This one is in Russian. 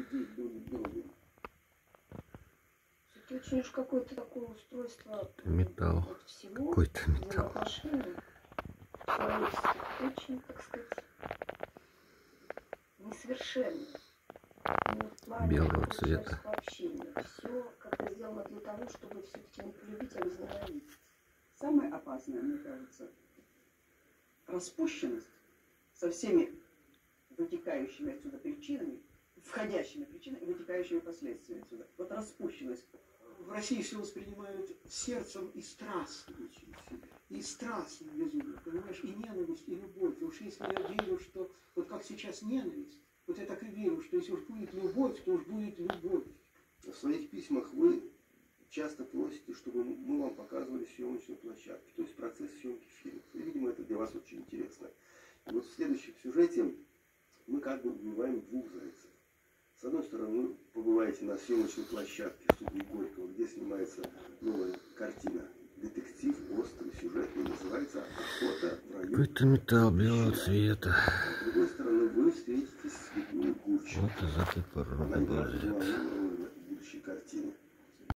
людей друг к другу. Это очень уж какое-то такое устройство Металл. Какой-то металл. очень, так сказать, несовершенно. Плане Белого цвета. Все как-то сделано для того, чтобы все-таки не полюбить, а возненавидеть. Самое опасное, мне кажется, распущенность со всеми вытекающими отсюда причинами, входящими причинами и вытекающими последствиями отсюда. Вот распущенность. В России все воспринимают сердцем и всё. И страстно безумно, понимаешь, и ненависть, и любовь. И уж если я верю, что вот как сейчас ненависть, вот я так и верю, что если уж будет любовь, то уж будет любовь. В своих письмах вы часто просите, чтобы мы вам показывали съемочную площадку, то есть процесс съемки фильмов. И, видимо, это для вас очень интересно. И вот в следующем сюжете мы как бы убиваем двух зайцев. С одной стороны, вы побываете на съемочной площадке студии Горького, где снимается новая картина. Детектив, острый, сюжетный, называется «Охота в районе Какой-то металл белого цвета. С другой стороны, вы встретитесь с Людмилой Гурченко. Вот этой Она породы главную роль в будущей картине.